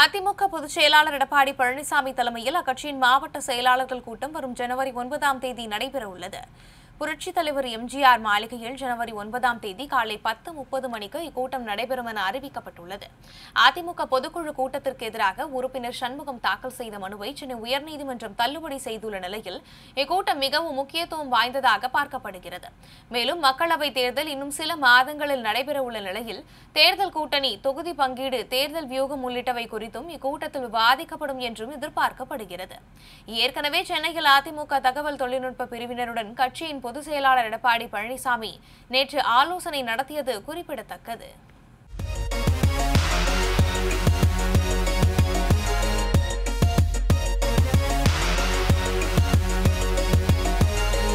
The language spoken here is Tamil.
அதிமுக பொதுச் செயலாளர் எடப்பாடி பழனிசாமி தலைமையில் அக்கட்சியின் மாவட்ட செயலாளர்கள் கூட்டம் வரும் ஜனவரி ஒன்பதாம் தேதி நடைபெறவுள்ளது. புரட்சித் தலைவர் எம்ஜிஆர் மாளிகையில் ஜனவரி ஒன்பதாம் தேதி காலை பத்து முப்பது மணிக்கு இக்கூட்டம் நடைபெறும் என அறிவிக்கப்பட்டுள்ளது. அதிமுக பொதுக்குழு கூட்டத்திற்கு எதிராக உறுப்பினர் சண்முகம் தாக்கல் செய்த மனுவை சென்னை உயர்நீதிமன்றம் தள்ளுபடி செய்துள்ள நிலையில் இக்கூட்டம் மிகவும் முக்கியத்துவம் வாய்ந்ததாக பார்க்கப்படுகிறது. மேலும் மக்களவைத் தேர்தல் இன்னும் சில மாதங்களில் நடைபெறவுள்ள நிலையில் தேர்தல் கூட்டணி தொகுதி பங்கீடு தேர்தல் வியூகம் உள்ளிட்டவை குறித்தும் இக்கூட்டத்தில் விவாதிக்கப்படும் என்றும் எதிர்பார்க்கப்படுகிறது. ஏற்கனவே சென்னையில் அதிமுக தகவல் தொழில்நுட்ப பிரிவினருடன் கட்சியின் பொதுச் செயலாளர் எடப்பாடி பழனிசாமி. நேற்று ஆலோசனை நடத்தியது குறிப்பிடத்தக்கது.